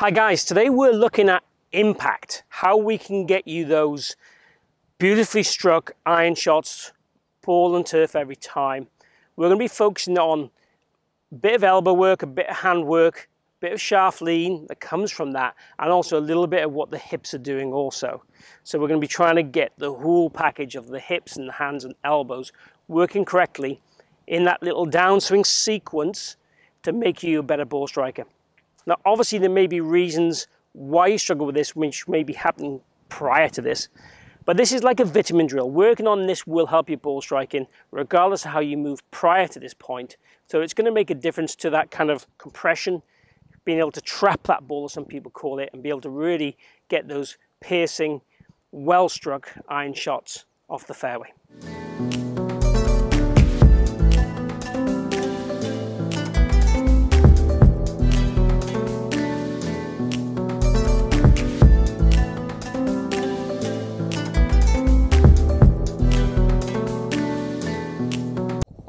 Hi guys, today we're looking at impact, how we can get you those beautifully struck iron shots, ball and turf every time. We're going to be focusing on a bit of elbow work, a bit of hand work, a bit of shaft lean that comes from that, and also a little bit of what the hips are doing also. So we're going to be trying to get the whole package of the hips and the hands and elbows working correctly in that little downswing sequence to make you a better ball striker. Now, obviously, there may be reasons why you struggle with this, which may be happening prior to this. But this is like a vitamin drill. Working on this will help your ball striking, regardless of how you move prior to this point. So it's going to make a difference to that kind of compression, being able to trap that ball, as some people call it, and be able to really get those piercing, well-struck iron shots off the fairway.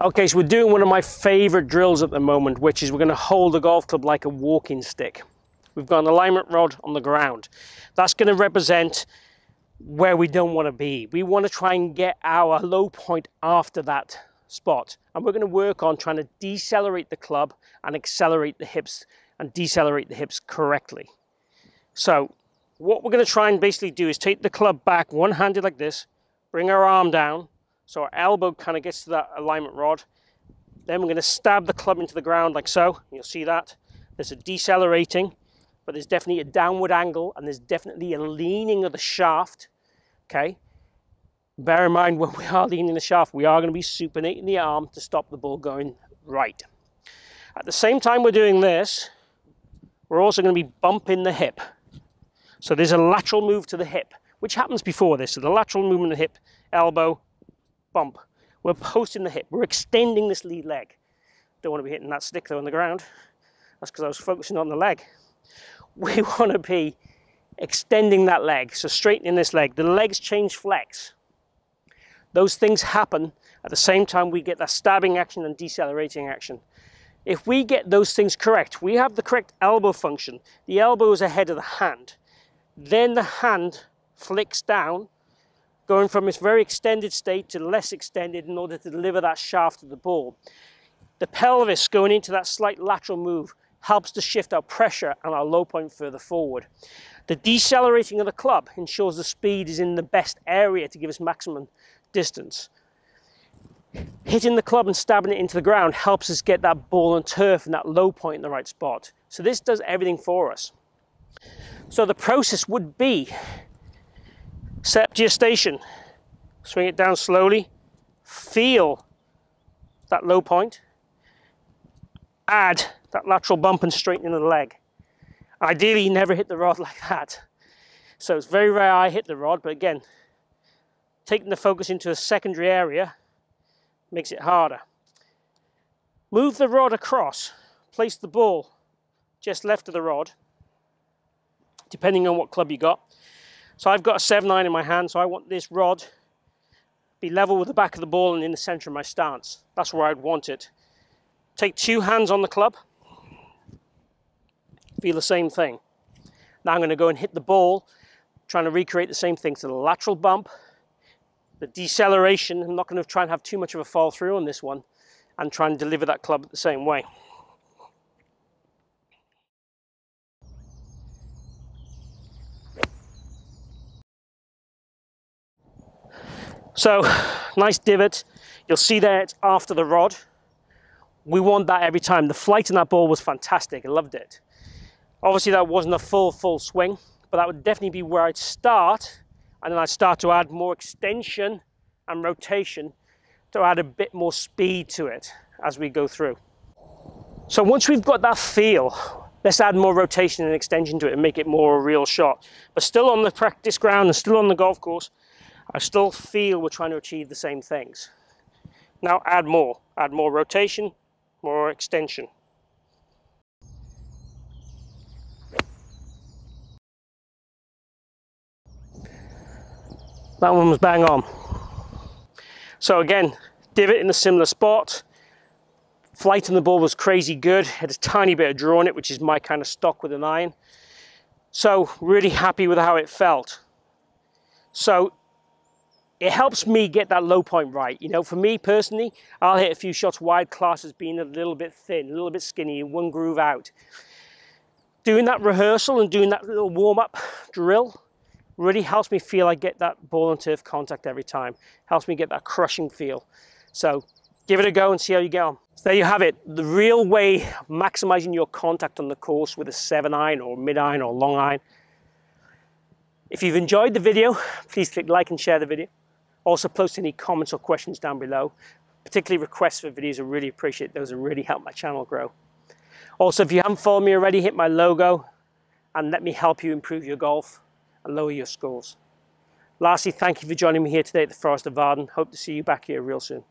Okay, so we're doing one of my favorite drills at the moment, which is we're going to hold the golf club like a walking stick. We've got an alignment rod on the ground. That's going to represent where we don't want to be. We want to try and get our low point after that spot. And we're going to work on trying to decelerate the club and accelerate the hips and decelerate the hips correctly. So what we're going to try and basically do is take the club back one-handed like this, bring our arm down, so our elbow kind of gets to that alignment rod. Then we're going to stab the club into the ground like so. You'll see that. There's a decelerating, but there's definitely a downward angle and there's definitely a leaning of the shaft. Okay. Bear in mind when we are leaning the shaft, we are going to be supinating the arm to stop the ball going right. At the same time we're doing this, we're also going to be bumping the hip. So there's a lateral move to the hip, which happens before this. So the lateral movement of the hip, elbow, bump. We're posting the hip. We're extending this lead leg. Don't want to be hitting that stick though on the ground. That's because I was focusing on the leg. We want to be extending that leg, so straightening this leg. The legs change flex. Those things happen at the same time we get that stabbing action and decelerating action. If we get those things correct, we have the correct elbow function. The elbow is ahead of the hand. Then the hand flicks down going from its very extended state to less extended in order to deliver that shaft of the ball. The pelvis going into that slight lateral move helps to shift our pressure and our low point further forward. The decelerating of the club ensures the speed is in the best area to give us maximum distance. Hitting the club and stabbing it into the ground helps us get that ball and turf and that low point in the right spot. So this does everything for us. So the process would be Set up to your station. Swing it down slowly. Feel that low point. Add that lateral bump and straighten the leg. Ideally, you never hit the rod like that. So it's very rare I hit the rod, but again, taking the focus into a secondary area makes it harder. Move the rod across. Place the ball just left of the rod, depending on what club you got. So I've got a 7-iron in my hand, so I want this rod be level with the back of the ball and in the center of my stance. That's where I'd want it. Take two hands on the club. Feel the same thing. Now I'm going to go and hit the ball, trying to recreate the same thing. So the lateral bump, the deceleration. I'm not going to try and have too much of a fall through on this one and try and deliver that club the same way. So nice divot. You'll see that after the rod. We want that every time. The flight in that ball was fantastic. I loved it. Obviously that wasn't a full, full swing, but that would definitely be where I'd start. And then I'd start to add more extension and rotation to add a bit more speed to it as we go through. So once we've got that feel, let's add more rotation and extension to it and make it more a real shot. But still on the practice ground and still on the golf course, I still feel we're trying to achieve the same things. Now add more. Add more rotation, more extension. That one was bang on. So again, divot in a similar spot. Flight on the ball was crazy good. Had a tiny bit of draw on it, which is my kind of stock with an iron. So really happy with how it felt. So it helps me get that low point right. You know, for me personally, I'll hit a few shots wide class as being a little bit thin, a little bit skinny, one groove out. Doing that rehearsal and doing that little warm-up drill really helps me feel I get that ball and turf contact every time. Helps me get that crushing feel. So give it a go and see how you get on. So there you have it, the real way maximizing your contact on the course with a seven iron or mid iron or long iron. If you've enjoyed the video, please click like and share the video. Also post any comments or questions down below. Particularly requests for videos, I really appreciate those and really help my channel grow. Also, if you haven't followed me already, hit my logo and let me help you improve your golf and lower your scores. Lastly, thank you for joining me here today at the Forest of Arden. Hope to see you back here real soon.